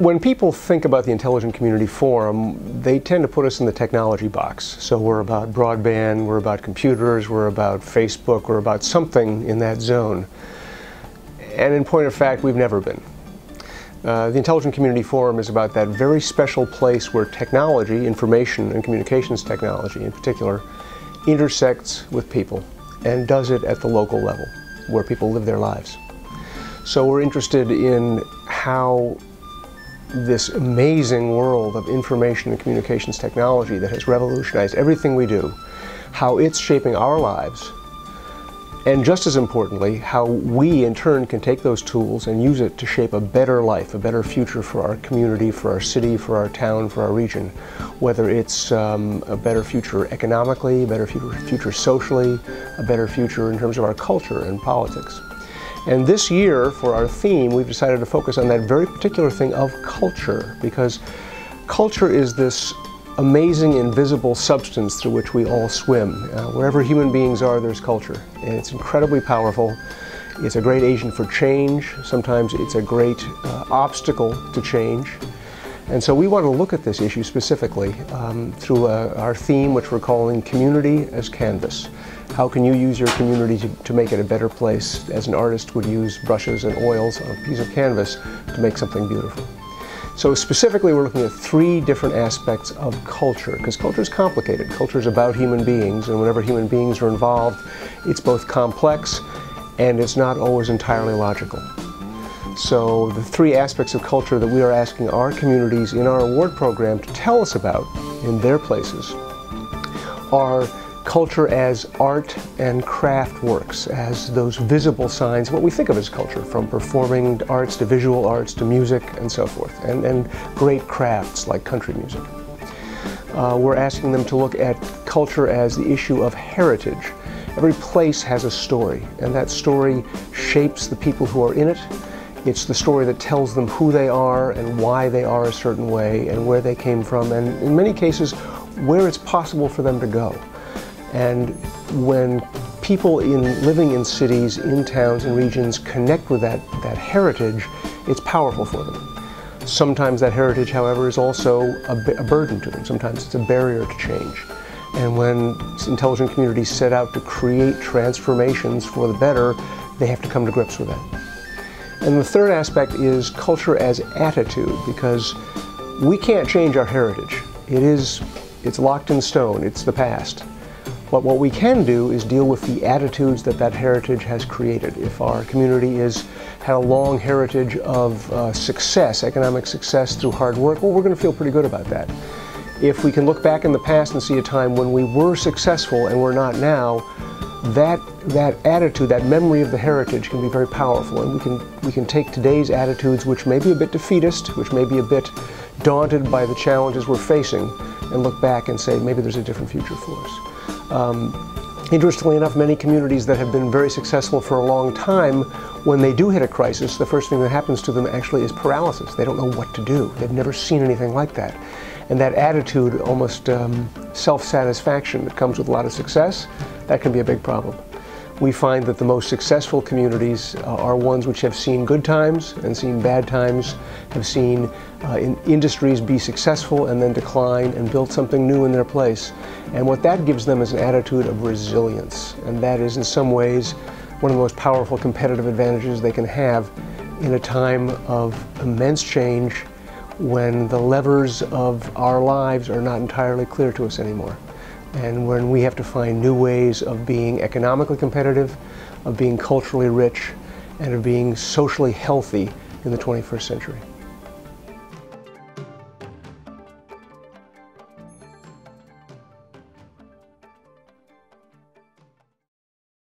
When people think about the Intelligent Community Forum, they tend to put us in the technology box. So we're about broadband, we're about computers, we're about Facebook, we're about something in that zone. And in point of fact, we've never been. Uh, the Intelligent Community Forum is about that very special place where technology, information and communications technology in particular, intersects with people and does it at the local level where people live their lives. So we're interested in how this amazing world of information and communications technology that has revolutionized everything we do, how it's shaping our lives, and just as importantly, how we in turn can take those tools and use it to shape a better life, a better future for our community, for our city, for our town, for our region. Whether it's um, a better future economically, a better future, future socially, a better future in terms of our culture and politics. And this year, for our theme, we've decided to focus on that very particular thing of culture, because culture is this amazing invisible substance through which we all swim. Uh, wherever human beings are, there's culture, and it's incredibly powerful. It's a great agent for change. Sometimes it's a great uh, obstacle to change. And so we want to look at this issue specifically um, through uh, our theme, which we're calling Community as Canvas. How can you use your community to, to, make it a better place as an artist would use brushes and oils on a piece of canvas to make something beautiful? So specifically we're looking at three different aspects of culture, because culture is complicated. Culture is about human beings, and whenever human beings are involved, it's both complex and it's not always entirely logical. So the three aspects of culture that we are asking our communities in our award program to tell us about in their places are culture as art and craft works, as those visible signs, what we think of as culture, from performing arts to visual arts to music and so forth, and, and great crafts like country music. Uh, we're asking them to look at culture as the issue of heritage. Every place has a story, and that story shapes the people who are in it. It's the story that tells them who they are and why they are a certain way and where they came from, and in many cases, where it's possible for them to go. And when people in living in cities, in towns and regions connect with that, that heritage, it's powerful for them. Sometimes that heritage, however, is also a, a burden to them. Sometimes it's a barrier to change. And when intelligent communities set out to create transformations for the better, they have to come to grips with that. And the third aspect is culture as attitude, because we can't change our heritage. It is, it's locked in stone, it's the past. But what we can do is deal with the attitudes that that heritage has created. If our community has had a long heritage of uh, success, economic success through hard work, well, we're going to feel pretty good about that. If we can look back in the past and see a time when we were successful and we're not now, that that attitude, that memory of the heritage can be very powerful, and we can we can take today's attitudes, which may be a bit defeatist, which may be a bit daunted by the challenges we're facing, and look back and say maybe there's a different future for us. Um, interestingly enough, many communities that have been very successful for a long time, when they do hit a crisis, the first thing that happens to them actually is paralysis. They don't know what to do. They've never seen anything like that. And that attitude, almost um, self-satisfaction that comes with a lot of success, that can be a big problem we find that the most successful communities uh, are ones which have seen good times and seen bad times, have seen uh, in industries be successful and then decline and build something new in their place. And what that gives them is an attitude of resilience. And that is in some ways one of the most powerful competitive advantages they can have in a time of immense change when the levers of our lives are not entirely clear to us anymore and when we have to find new ways of being economically competitive, of being culturally rich, and of being socially healthy in the 21st century.